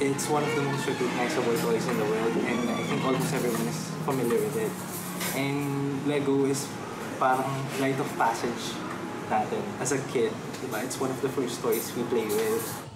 It's one of the most recognizable toys in the world and I think almost everyone is familiar with it. And Lego is parang rite of passage natin as a kid. Diba? It's one of the first toys we play with.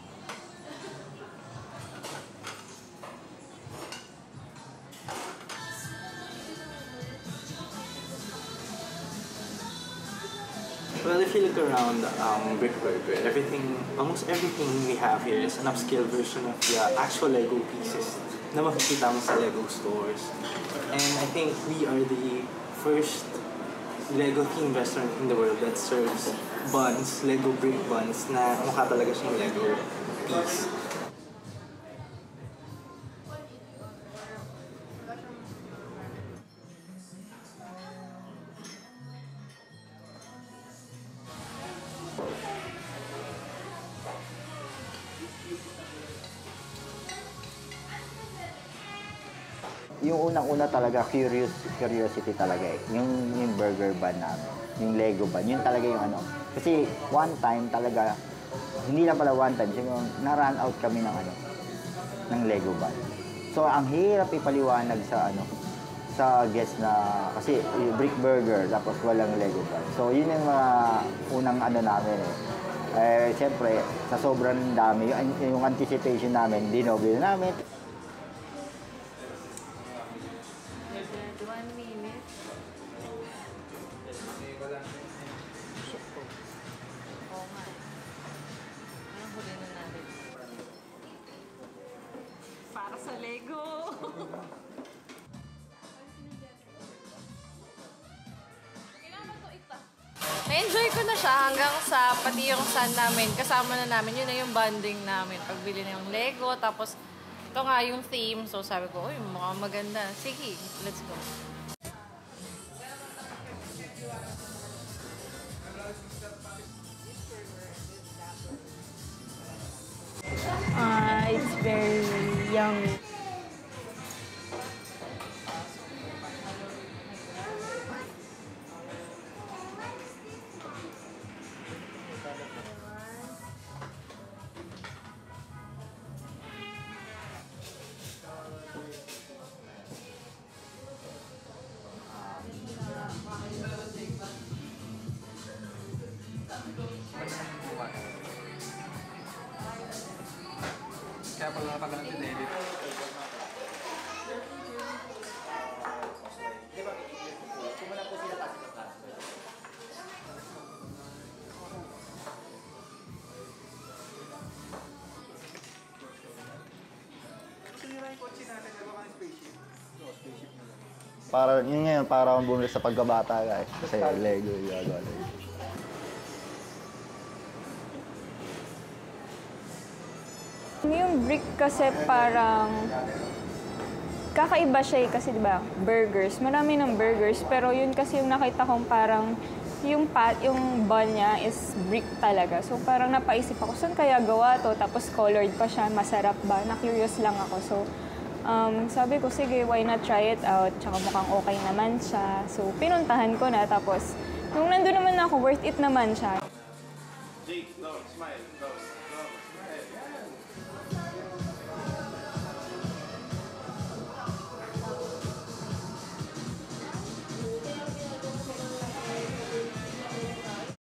Well, if you look around um, Brick Burger, everything, almost everything we have here is an upscale version of the actual Lego pieces na makikita mo sa Lego stores. And I think we are the first Lego themed restaurant in the world that serves buns, Lego brick buns, na mukha talaga siyang Lego piece. Yung unang-una talaga, curious, curiosity talaga eh. Yung, yung burger bun namin, yung Lego bun, yun talaga yung ano. Kasi one time talaga, hindi na pala one time, siguro na-run out kami ng ano, ng Lego bun. So, ang hirap ipaliwanag sa ano, sa guest na, kasi brick burger, tapos walang Lego bun. So, yun yung mga unang ano namin eh. Eh, siyempre, sa sobrang dami, yung, yung anticipation namin, dinoble namin. One minute. Oo nga. Anong huli na natin? Para sa Lego! Na-enjoy ko na siya hanggang sa pati yung son namin. Kasama na namin. Yun na yung bonding namin. Pagbili yung Lego. Tapos ito nga yung theme. So sabi ko, uy, mukhang maganda. Sige, let's go. Uh, it's very yummy. Para, yun ngayon, para akong bumili sa pagkabata guys. Kasi Lego yung gagawa. Yung brick kasi parang kakaiba siya eh, kasi 'di ba burgers. Marami ng burgers pero yun kasi yung nakita kong parang yung pat yung bun niya is brick talaga. So parang napaisip ako saan kaya gawa to? Tapos colored pa siya masarap ba? Na curious lang ako. So um, sabi ko sige why not try it out? Tsaka mukhang okay naman siya. So pinuntahan ko na. Tapos nung nandun naman ako worth it naman siya. Jake, go, smile, go, go, smile.